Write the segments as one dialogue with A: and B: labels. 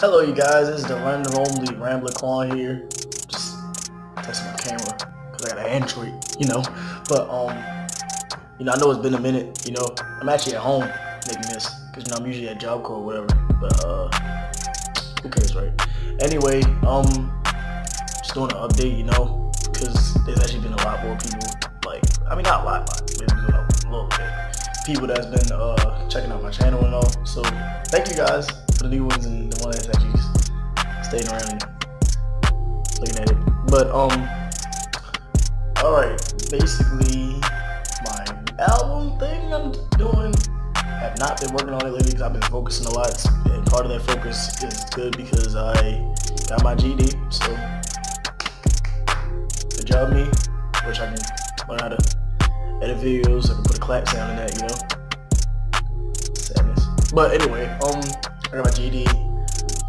A: Hello, you guys. Is the random only Rambler Quan here. Just testing my camera because I got an Android, you know. But um, you know, I know it's been a minute. You know, I'm actually at home making this because you know I'm usually at Job Corps or whatever. But uh, who cares, right? Anyway, um, just doing an update, you know, because there's actually been a lot more people. Like, I mean, not a lot, but maybe a little bit. People that's been uh checking out my channel and all. So thank you guys the new ones and the one that's actually staying around and looking at it. But um, all right, basically my album thing I'm doing. I have not been working on it lately because I've been focusing a lot, and part of that focus is good because I got my GD. So good job me, which I can learn how to edit videos. I can put a clap sound in that, you know. Sadness. But anyway, um, I got my GD,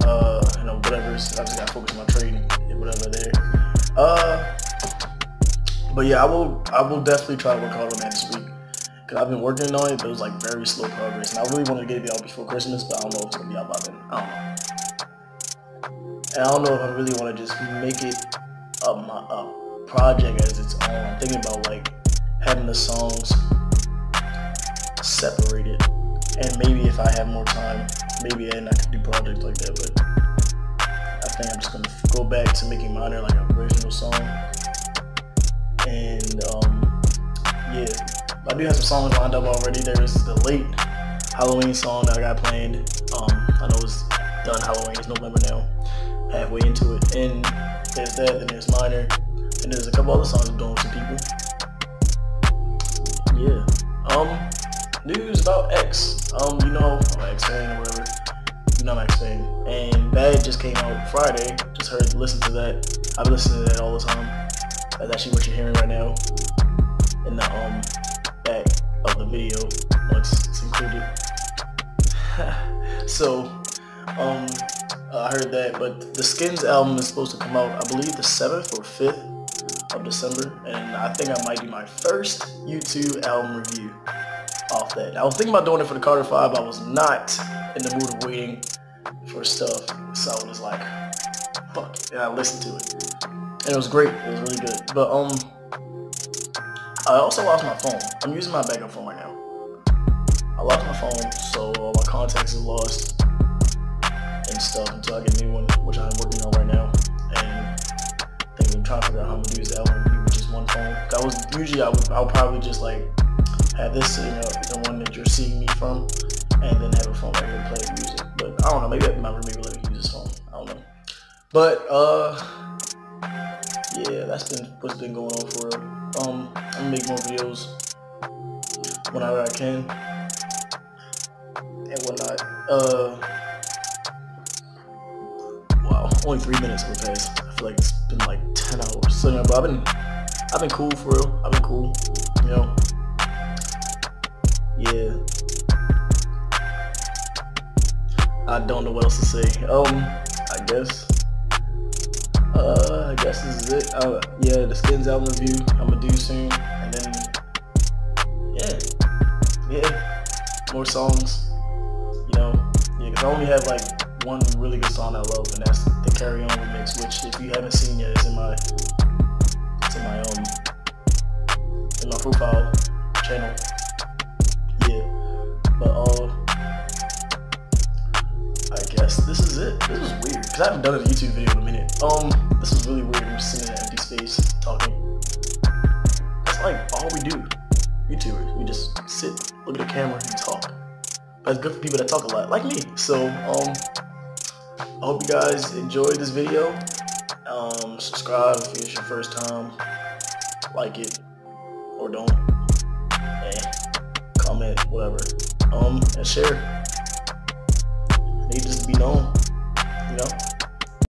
A: uh, you know, whatever. I just gotta focus on my trading and whatever there. Uh, but yeah, I will, I will definitely try to work hard on that this week. Cause I've been working on it, but it was like very slow progress. And I really wanted to get it out before Christmas, but I don't know if it's gonna be out by then. I don't know. And I don't know if I really want to just make it a, a project as its own. I'm thinking about like having the songs separated. And maybe if I have more time, maybe then I could do projects like that. But I think I'm just gonna go back to making minor like an original song. And um, yeah, I do have some songs lined up already. There's the late Halloween song that I got planned. Um, I know it's done Halloween. It's November now, halfway into it. And there's that. Then there's minor. And there's a couple other songs I'm doing with some people. Yeah. Um, news about X. Um, you know, I'm X fan or whatever. You know I'm X fan. And Bad just came out Friday. Just heard, listen to that. I've listening to that all the time. That's actually what you're hearing right now in the um back of the video once it's included. so, um, I heard that, but the Skins album is supposed to come out, I believe, the 7th or 5th of December, and I think I might do my first YouTube album review off that. I was thinking about doing it for the Carter 5, I was not in the mood of waiting for stuff, so I was like, fuck it, and I listened to it. And it was great, it was really good. But, um, I also lost my phone. I'm using my backup phone right now. I lost my phone, so all my contacts are lost and stuff until I get a new one, which I'm working on right now. And I think I'm trying to figure out how I'm gonna use the album with just one phone. I was usually I would I would probably just like have this up, the one that you're seeing me from, and then have a phone right here to play music. But I don't know, maybe my roommate will let me use this phone. I don't know. But uh yeah, that's been what's been going on for. Um, I'm gonna make more videos whenever I can and whatnot. Uh, wow, only three minutes will pass. I feel like it's been like ten hours. So, yeah, but I've been, I've been cool for real. I've been cool, you know. I don't know what else to say. Um, I guess. Uh, I guess this is it. Uh, yeah, the Skins album review I'm gonna do soon, and then yeah, yeah, more songs. You know, yeah, cause I only have like one really good song I love, and that's the Carry On remix, which if you haven't seen yet, is in my This is it. This is weird because I haven't done a YouTube video in a minute. Um, this is really weird. I'm just sitting in an empty space talking. That's like all we do. YouTubers, we just sit, look at the camera, and talk. It's good for people that talk a lot, like me. So, um, I hope you guys enjoyed this video. Um, subscribe if it's your first time. Like it or don't. And comment, whatever. Um, and share be known. You know?